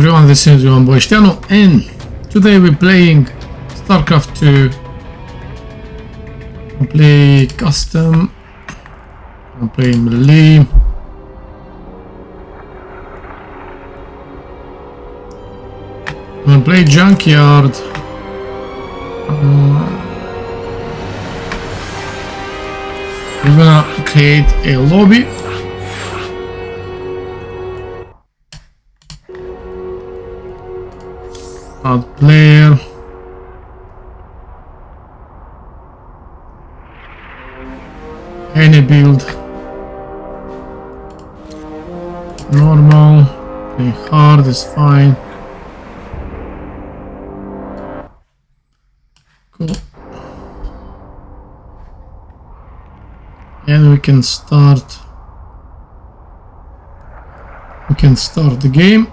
everyone, this is Ion Boisteanu and today we're playing StarCraft 2. I'll play custom, I'll play melee. I'm gonna play Junkyard. Uh, we're gonna create a lobby. Add player. Any build. Normal. Okay, hard is fine. Cool. And we can start. We can start the game.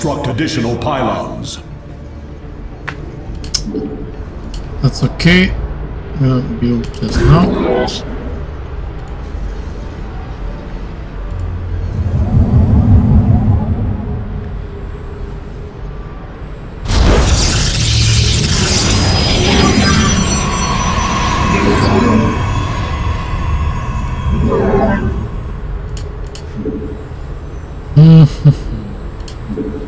construct additional pylons. That's okay. We'll build just now. Mm-hmm.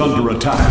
Under attack.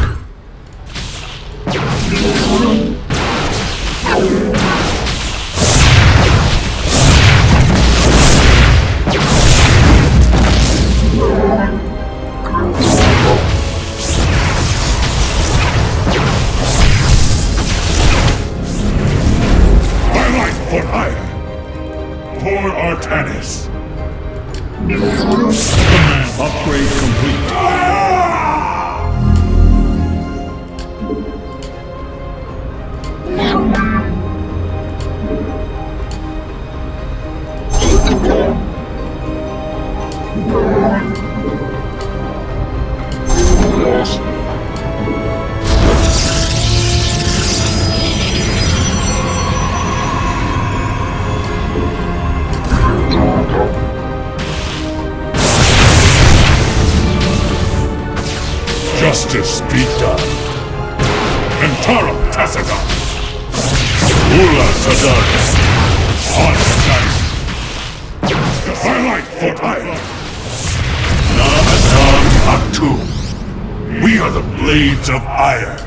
blades of Aiur.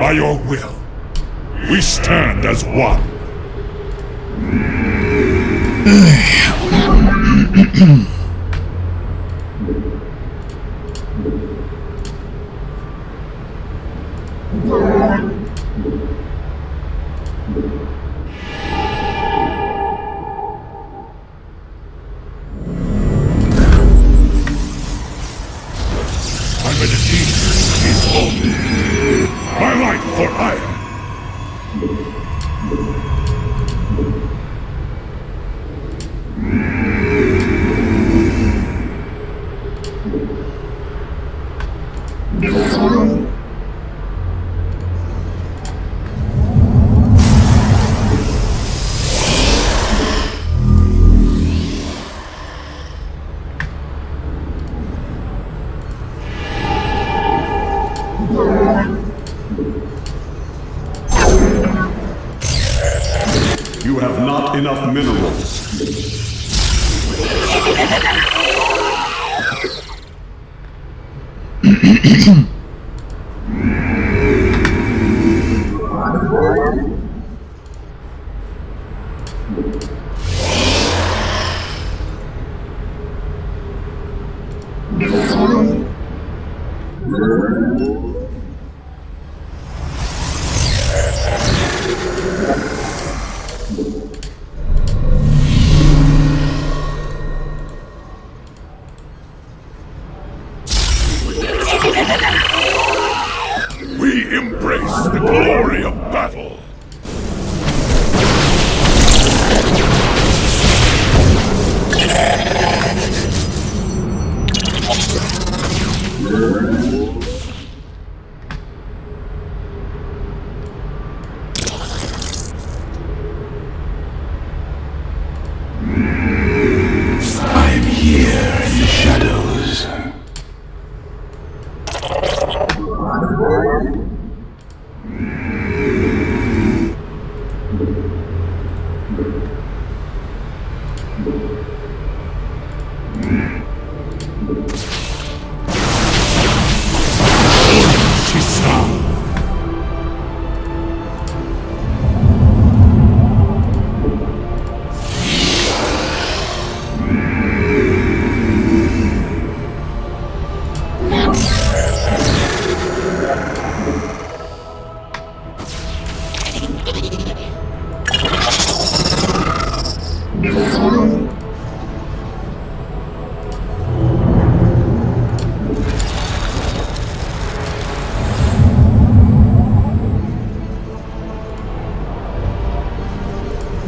By your will, we stand as one.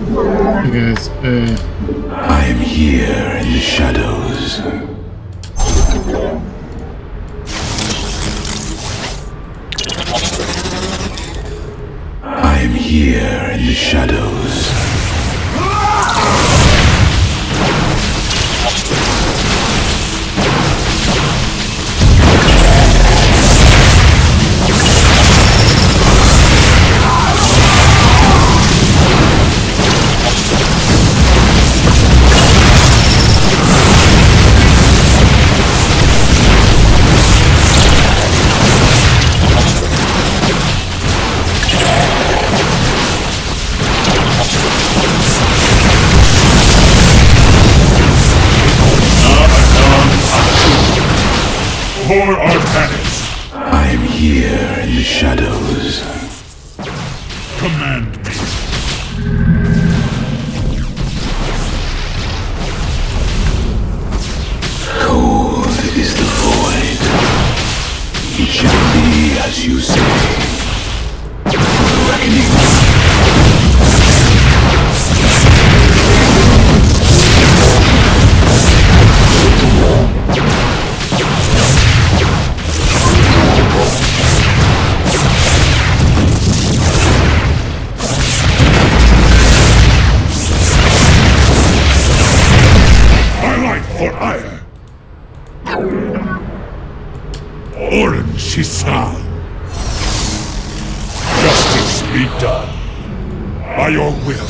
Guys, uh... I am here in the shadows. I am here in the shadows. Oren Shisan. Justice be done. By your will.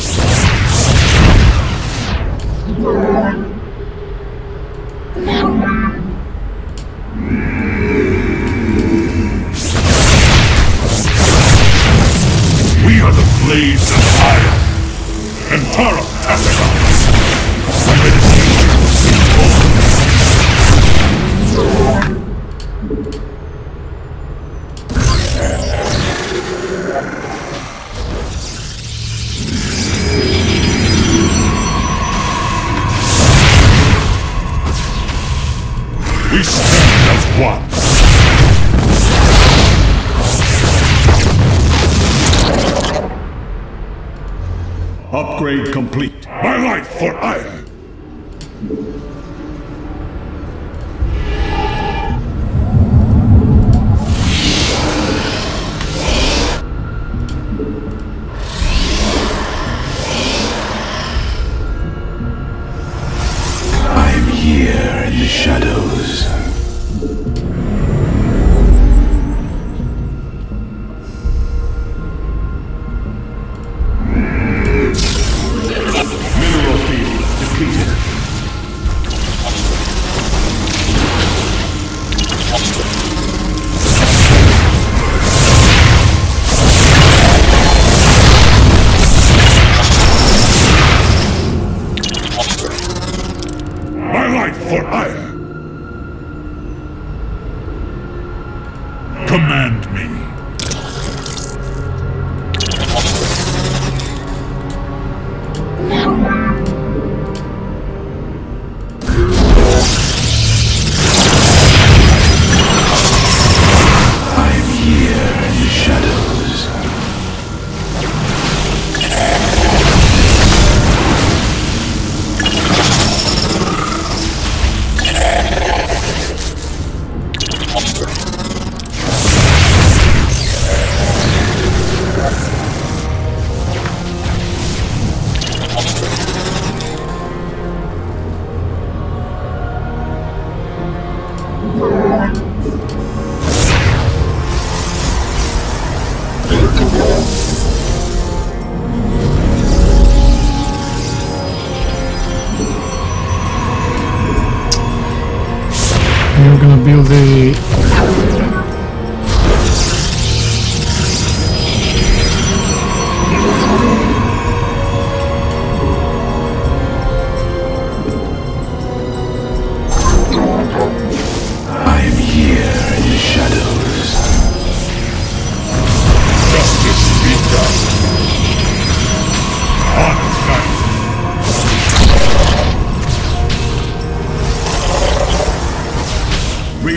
We are the blades of fire, and Tara Tasica. Upgrade complete. My life for Aiur.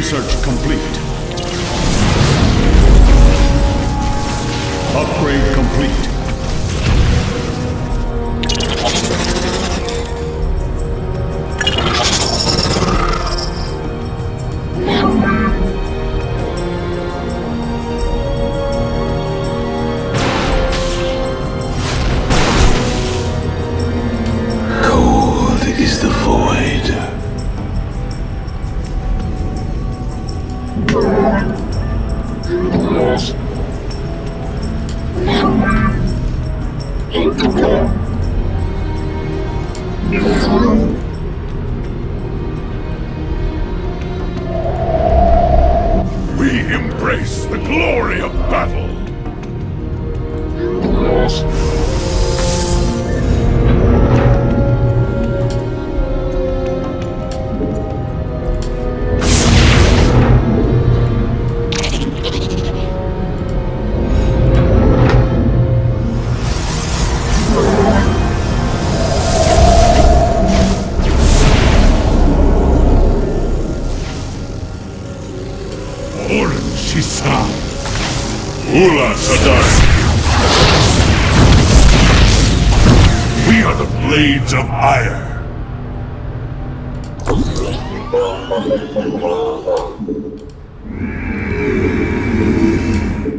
Research complete. Upgrade complete.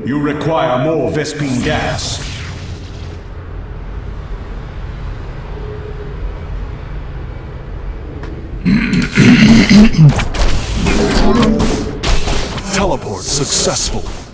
You require more Vespene gas. Teleport successful.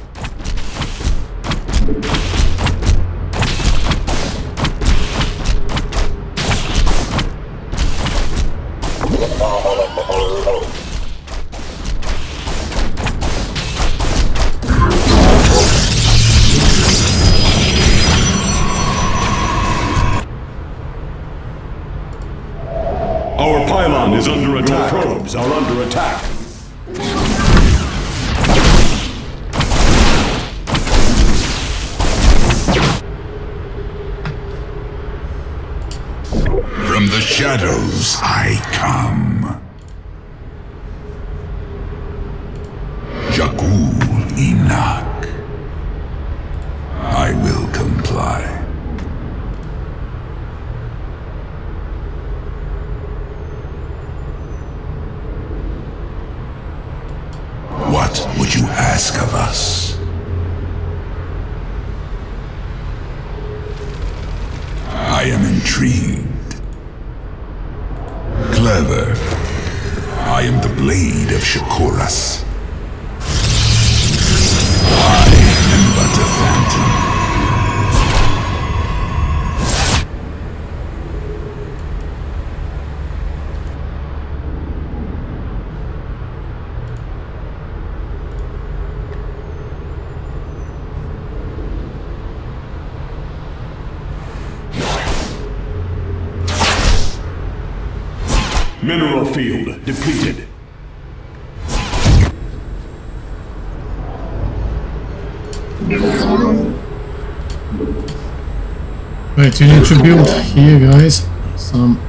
To build here, guys. Some.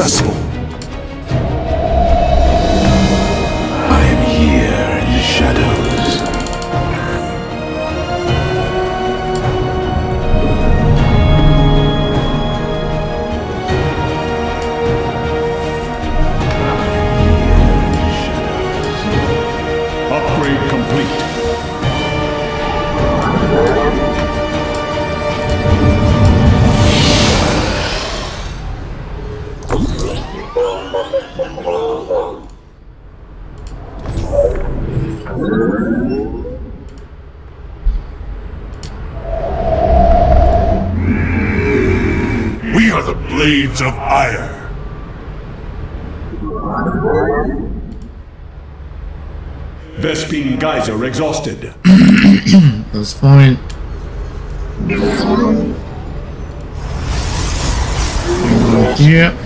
Successful. eyes are exhausted. That's fine. Yep. Yeah.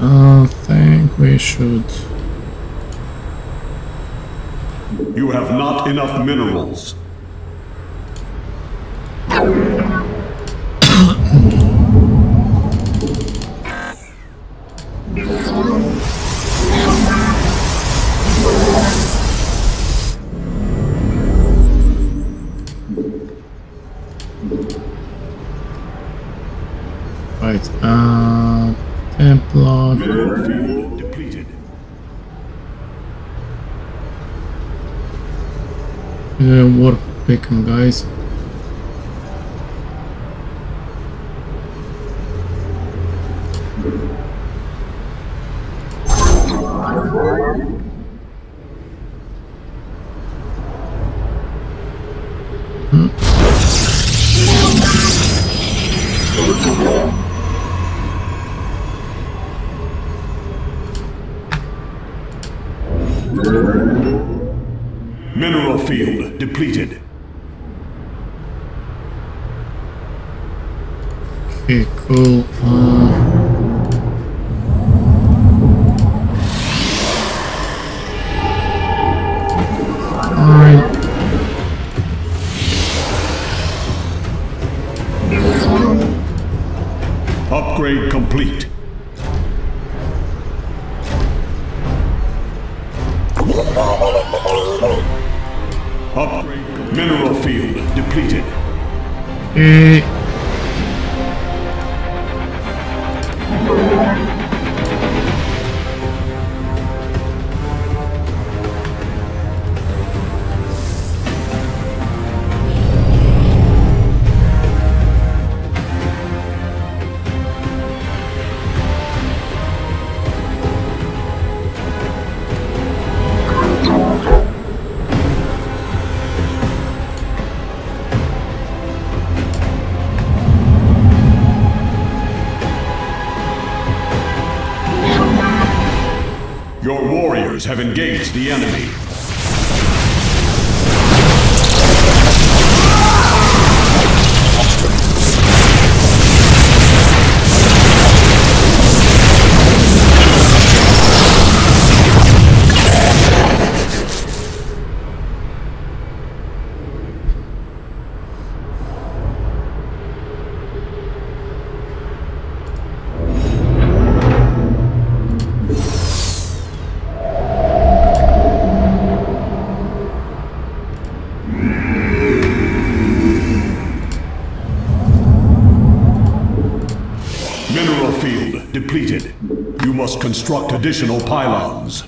I think we should... You have not enough minerals. welcome guys. must construct additional pylons.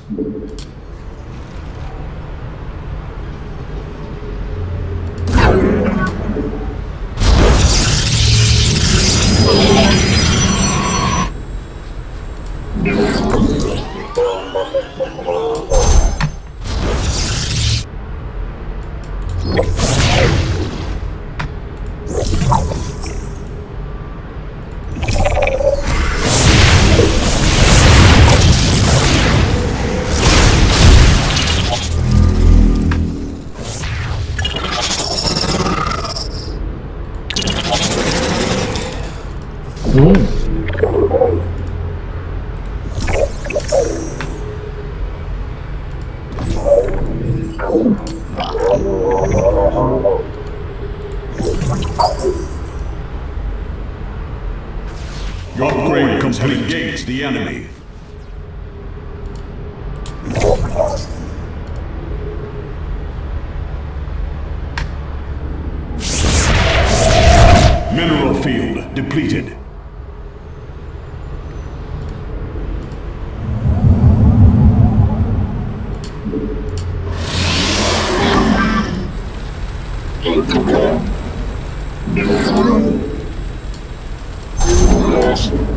Lost.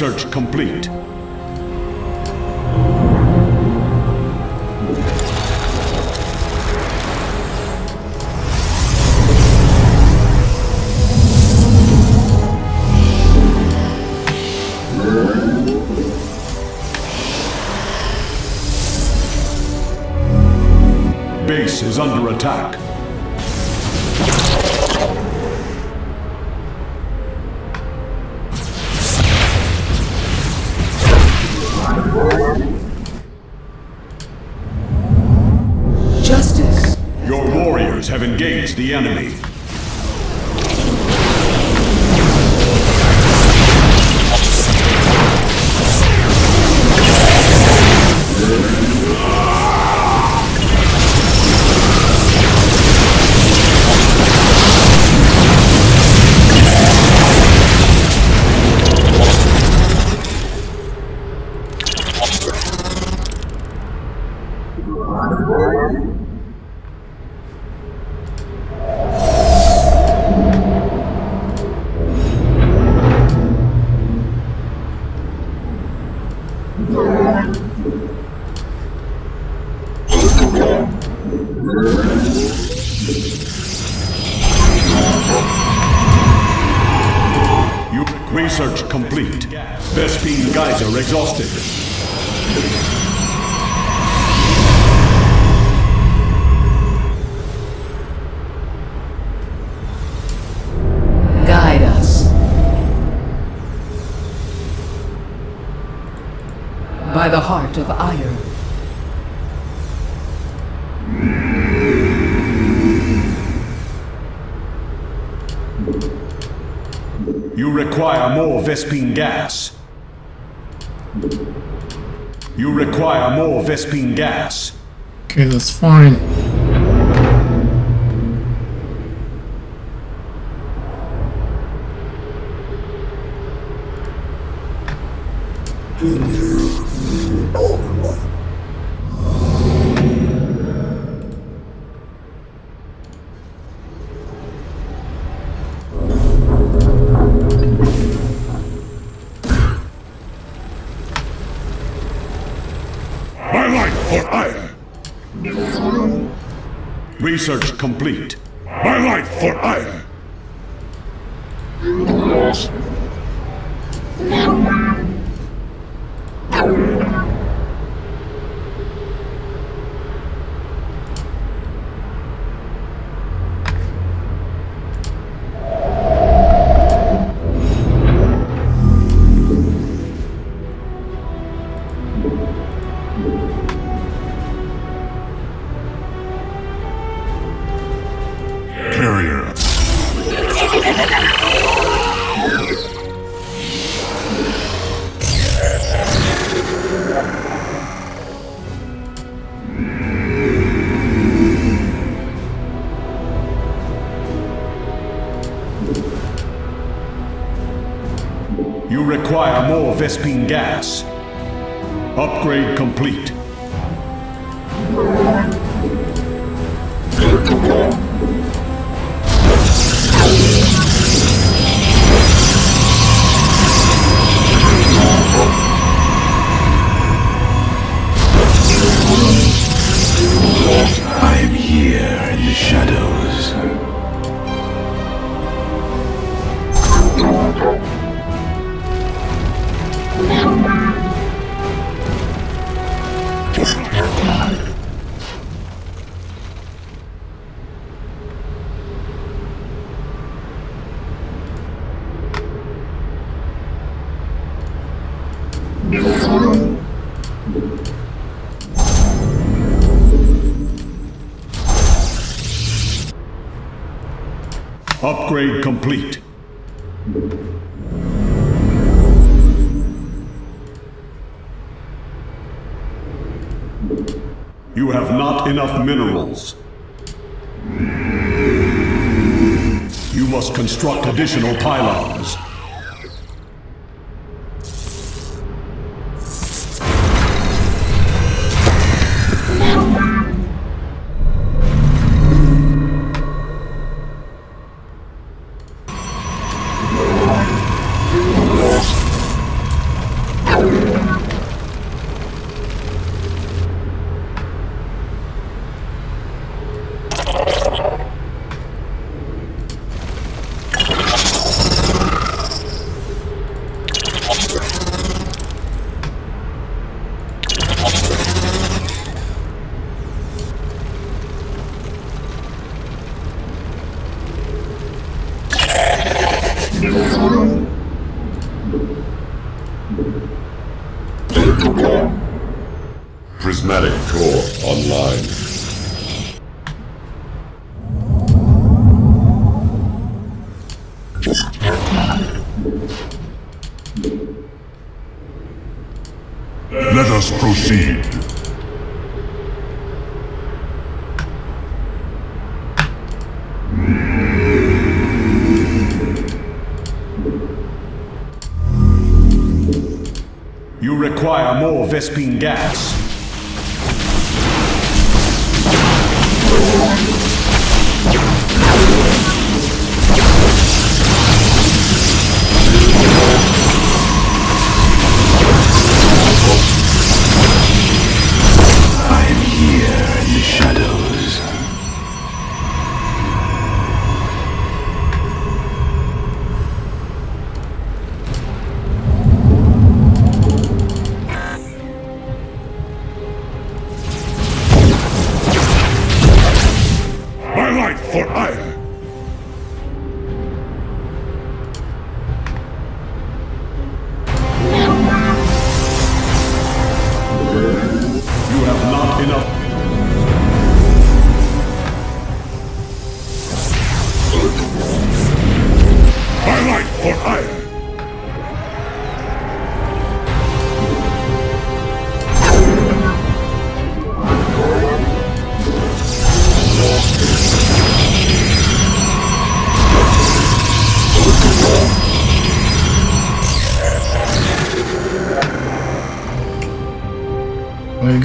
research Vespene gas. You require more Vespene gas. Okay, that's fine. Research complete. My life for Aiur! Upgrade complete. You have not enough minerals. You must construct additional pylons. Prismatic core online. Vespene gas.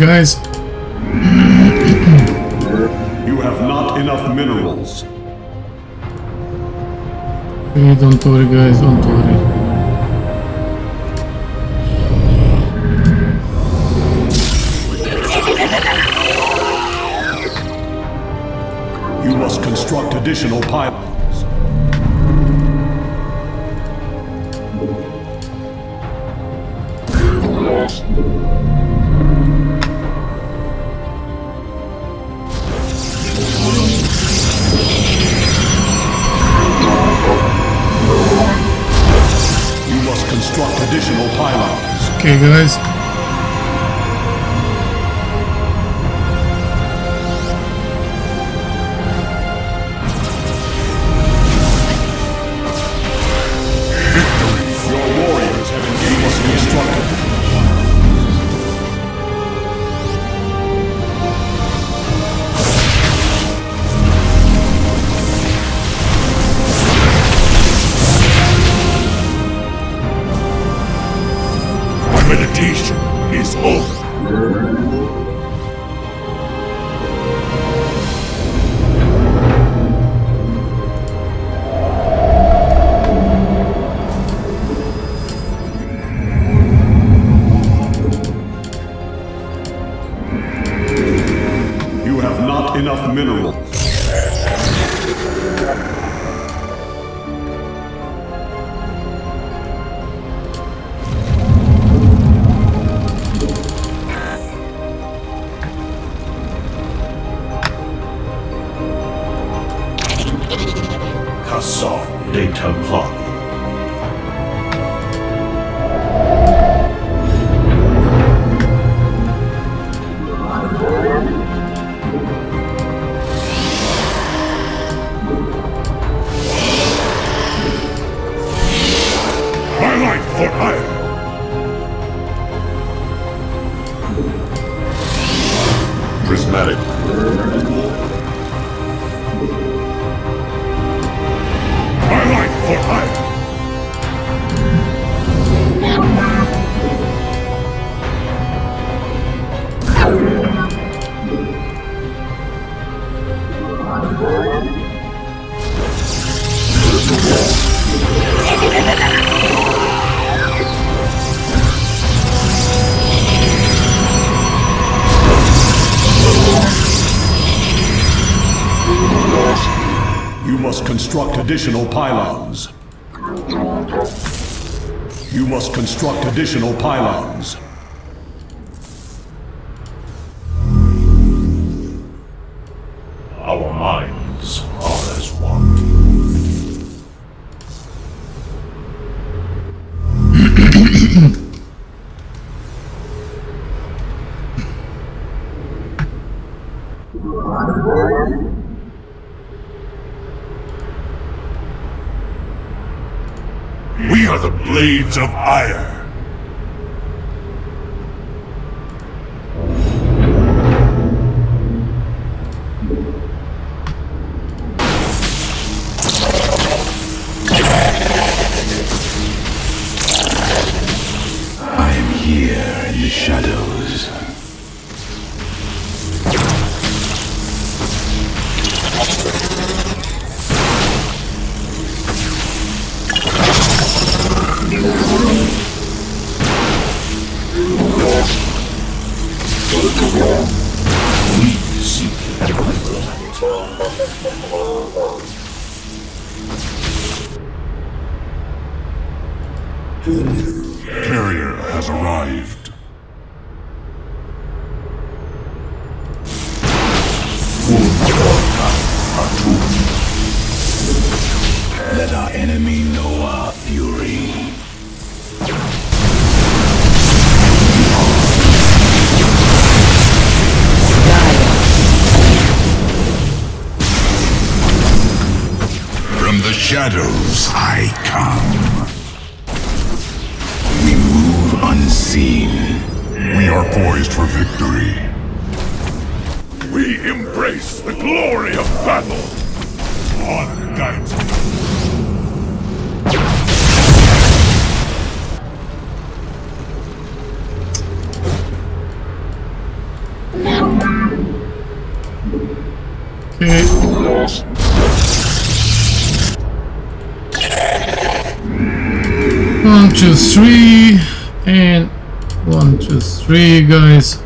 Guys, You have not enough minerals. hey, don't worry, guys, don't worry. Additional pylons. You must construct additional pylons. Of Ire. Shadows I come. We move unseen. We are poised for victory. We embrace the glory of battle. Honor guides. Okay. Three, and one, two, three, guys.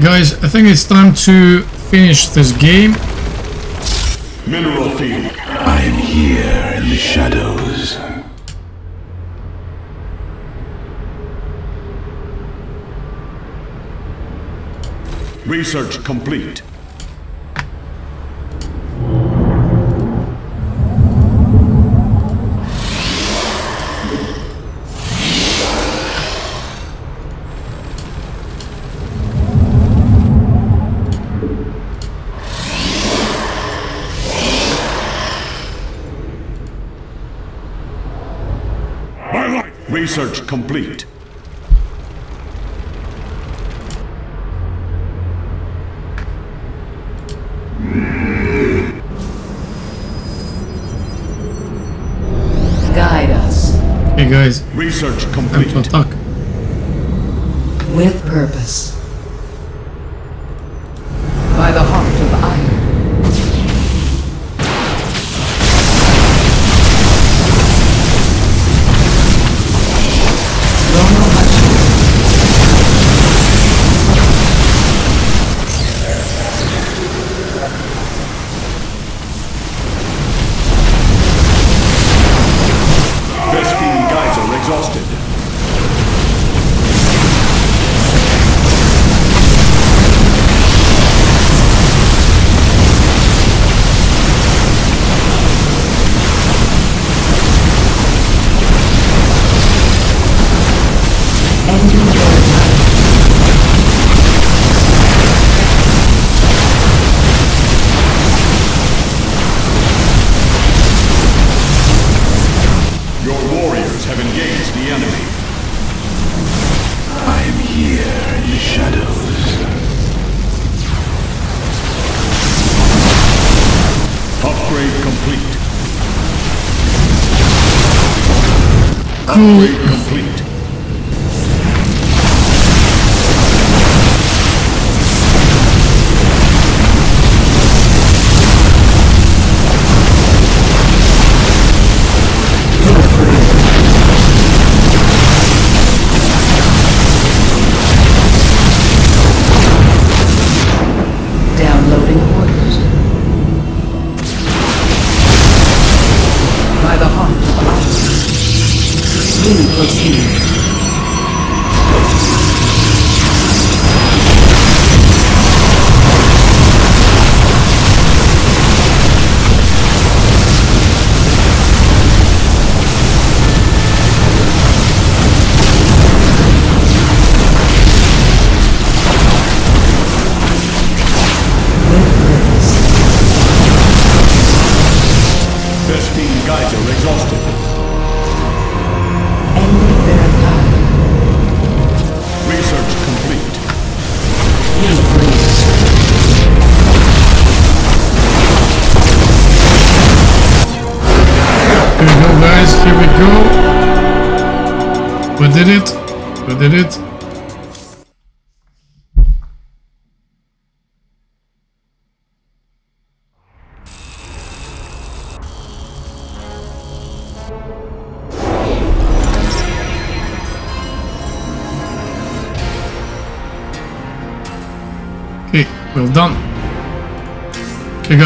Okay, guys, I think it's time to finish this game. Mineral field. I am here in the shadows. Research complete. Research complete. Guide us. Hey guys. Research complete. With purpose. Goku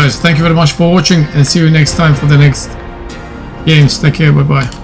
guys, thank you very much for watching and see you next time for the next games. Take care, bye bye.